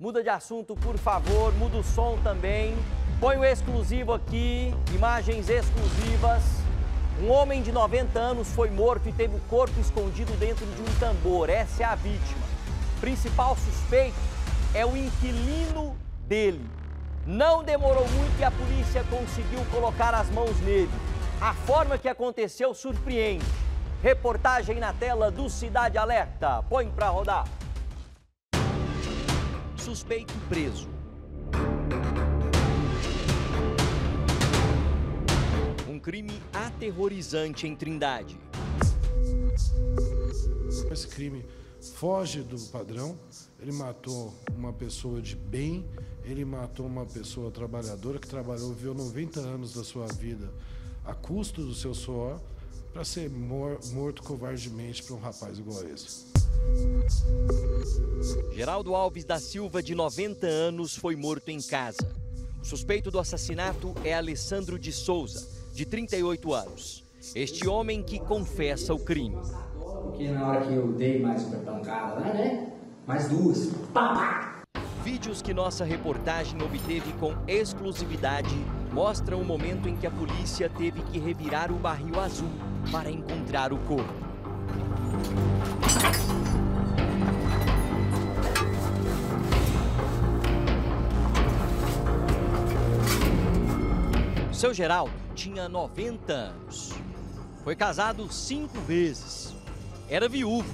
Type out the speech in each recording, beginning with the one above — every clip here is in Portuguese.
Muda de assunto, por favor, muda o som também. Põe o exclusivo aqui, imagens exclusivas. Um homem de 90 anos foi morto e teve o corpo escondido dentro de um tambor. Essa é a vítima. Principal suspeito é o inquilino dele. Não demorou muito e a polícia conseguiu colocar as mãos nele. A forma que aconteceu surpreende. Reportagem na tela do Cidade Alerta. Põe pra rodar. Suspeito preso. Um crime aterrorizante em Trindade. Esse crime foge do padrão. Ele matou uma pessoa de bem, ele matou uma pessoa trabalhadora que trabalhou, viveu 90 anos da sua vida a custo do seu suor para ser mor morto covardemente por um rapaz igual a esse. Geraldo Alves da Silva, de 90 anos, foi morto em casa. O suspeito do assassinato é Alessandro de Souza, de 38 anos. Este homem que confessa o crime. Porque na hora que eu dei mais uma pancada lá, né? Mais duas. Pá, pá. Vídeos que nossa reportagem obteve com exclusividade mostram o momento em que a polícia teve que revirar o barril azul para encontrar o corpo. Seu Geraldo tinha 90 anos. Foi casado cinco vezes. Era viúvo.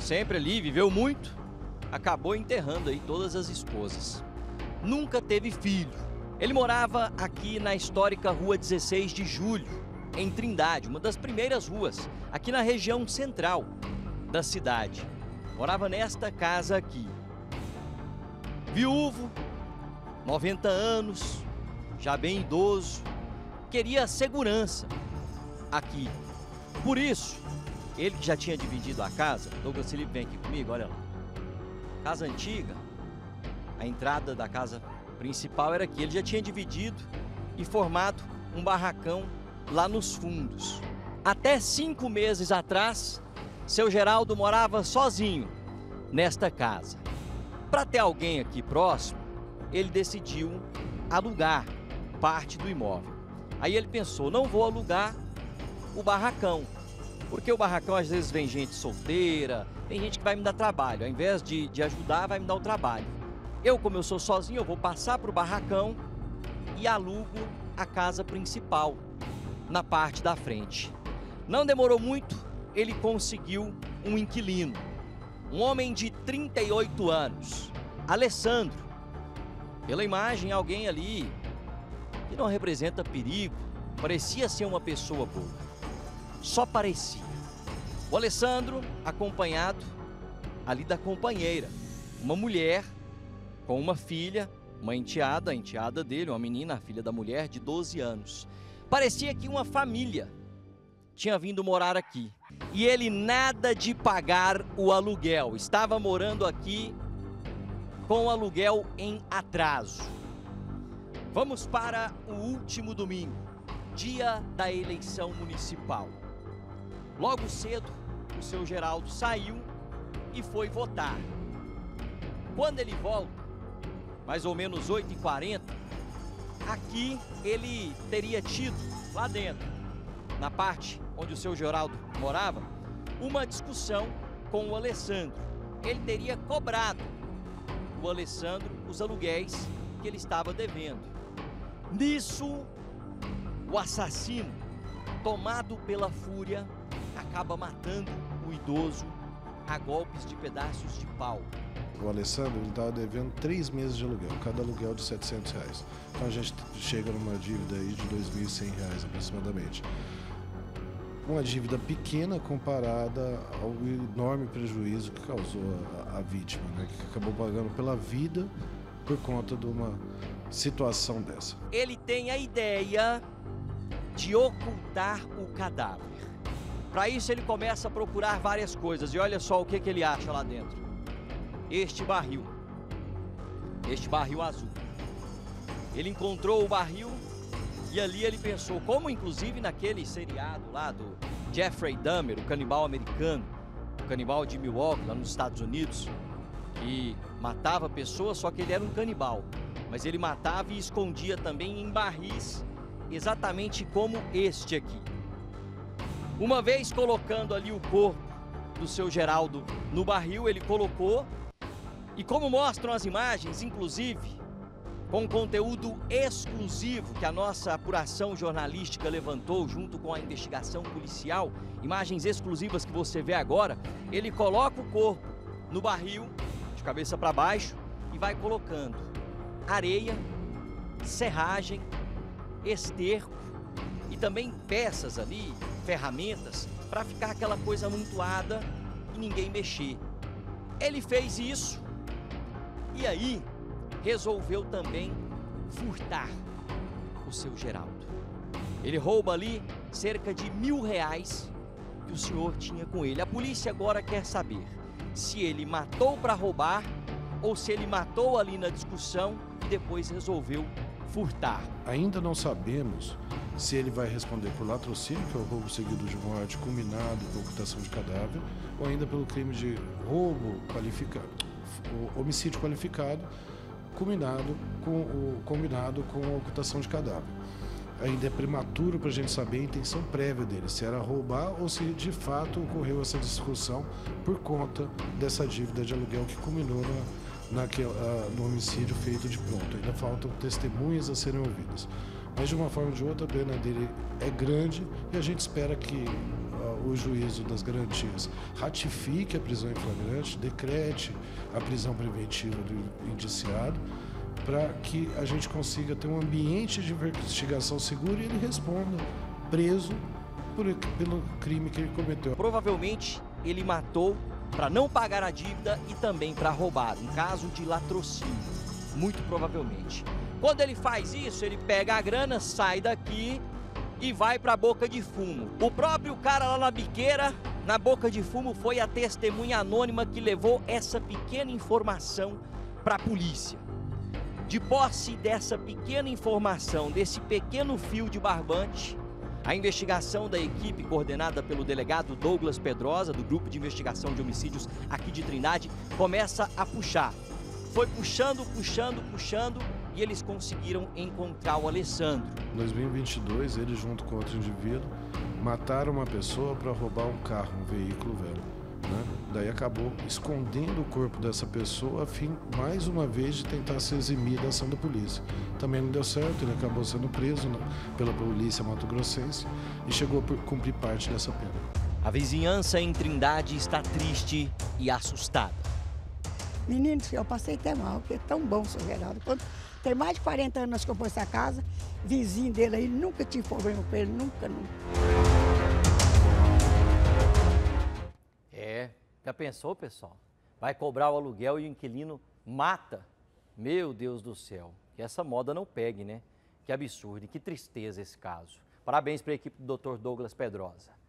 Sempre ali, viveu muito. Acabou enterrando aí todas as esposas. Nunca teve filho. Ele morava aqui na histórica Rua 16 de Julho, em Trindade, uma das primeiras ruas, aqui na região central da cidade. Morava nesta casa aqui. Viúvo, 90 anos, já bem idoso, queria segurança aqui. Por isso, ele que já tinha dividido a casa, Douglas Felipe vem aqui comigo, olha lá. Casa antiga, a entrada da casa principal era aqui. Ele já tinha dividido e formado um barracão lá nos fundos. Até cinco meses atrás, seu Geraldo morava sozinho nesta casa. Para ter alguém aqui próximo, ele decidiu alugar parte do imóvel. Aí ele pensou: não vou alugar o barracão, porque o barracão às vezes vem gente solteira, tem gente que vai me dar trabalho. Ao invés de, de ajudar, vai me dar o trabalho. Eu, como eu sou sozinho, eu vou passar para o barracão e alugo a casa principal na parte da frente. Não demorou muito, ele conseguiu um inquilino, um homem de 38 anos, Alessandro. Pela imagem, alguém ali que não representa perigo, parecia ser uma pessoa boa. Só parecia. O Alessandro, acompanhado ali da companheira, uma mulher com uma filha, uma enteada, a enteada dele, uma menina, a filha da mulher, de 12 anos. Parecia que uma família tinha vindo morar aqui. E ele nada de pagar o aluguel. Estava morando aqui com o aluguel em atraso. Vamos para o último domingo, dia da eleição municipal. Logo cedo, o seu Geraldo saiu e foi votar. Quando ele volta, mais ou menos 8h40, aqui ele teria tido, lá dentro, na parte onde o seu Geraldo morava, uma discussão com o Alessandro. Ele teria cobrado o Alessandro os aluguéis que ele estava devendo. Nisso, o assassino, tomado pela fúria, acaba matando o idoso a golpes de pedaços de pau. O Alessandro estava devendo três meses de aluguel, cada aluguel de 700 reais. Então a gente chega numa dívida aí de 2.100 reais aproximadamente. Uma dívida pequena comparada ao enorme prejuízo que causou a, a vítima, né? que acabou pagando pela vida por conta de uma situação dessa. Ele tem a ideia de ocultar o cadáver. Para isso ele começa a procurar várias coisas e olha só o que, que ele acha lá dentro este barril. Este barril azul. Ele encontrou o barril e ali ele pensou, como inclusive naquele seriado lá do Jeffrey Dahmer, o canibal americano, o canibal de Milwaukee, lá nos Estados Unidos. que matava pessoas, só que ele era um canibal. Mas ele matava e escondia também em barris, exatamente como este aqui. Uma vez colocando ali o corpo do seu Geraldo no barril, ele colocou, e como mostram as imagens, inclusive, com conteúdo exclusivo que a nossa apuração jornalística levantou junto com a investigação policial, imagens exclusivas que você vê agora, ele coloca o corpo no barril, de cabeça para baixo, e vai colocando areia, serragem, esterco e também peças ali, ferramentas, para ficar aquela coisa amontoada e ninguém mexer. Ele fez isso e aí resolveu também furtar o seu Geraldo. Ele rouba ali cerca de mil reais que o senhor tinha com ele. A polícia agora quer saber se ele matou para roubar ou se ele matou ali na discussão e depois resolveu furtar. Ainda não sabemos se ele vai responder por latrocínio, que é o roubo seguido de morte, combinado com ocultação de cadáver, ou ainda pelo crime de roubo qualificado, homicídio qualificado, combinado com, o, combinado com a ocultação de cadáver. Ainda é prematuro para a gente saber a intenção prévia dele, se era roubar ou se de fato ocorreu essa discussão por conta dessa dívida de aluguel que culminou na, naquela, uh, no homicídio feito de pronto. Ainda faltam testemunhas a serem ouvidas. Mas de uma forma ou de outra, a pena dele é grande e a gente espera que uh, o juízo das garantias ratifique a prisão em flagrante, decrete a prisão preventiva do indiciado, para que a gente consiga ter um ambiente de investigação seguro e ele responda preso por, pelo crime que ele cometeu. Provavelmente ele matou para não pagar a dívida e também para roubar, um caso de latrocínio, muito provavelmente. Quando ele faz isso, ele pega a grana, sai daqui e vai para a boca de fumo. O próprio cara lá na biqueira, na boca de fumo, foi a testemunha anônima que levou essa pequena informação para a polícia. De posse dessa pequena informação, desse pequeno fio de barbante, a investigação da equipe coordenada pelo delegado Douglas Pedrosa, do Grupo de Investigação de Homicídios aqui de Trindade, começa a puxar. Foi puxando, puxando, puxando e eles conseguiram encontrar o Alessandro. Em 2022, ele junto com outro indivíduo mataram uma pessoa para roubar um carro, um veículo velho. Né? Daí acabou escondendo o corpo dessa pessoa a fim, mais uma vez, de tentar se eximir da ação da polícia. Também não deu certo, ele acabou sendo preso né, pela polícia mato-grossense e chegou a cumprir parte dessa pena. A vizinhança em Trindade está triste e assustada. Meninos, eu passei até mal, porque é tão bom, seu Geraldo. Quando tem mais de 40 anos que eu pus essa casa, vizinho dele aí, nunca tive problema com ele, nunca, nunca. Pensou, pessoal? Vai cobrar o aluguel e o inquilino mata? Meu Deus do céu, que essa moda não pegue, né? Que absurdo e que tristeza esse caso. Parabéns para a equipe do Dr. Douglas Pedrosa.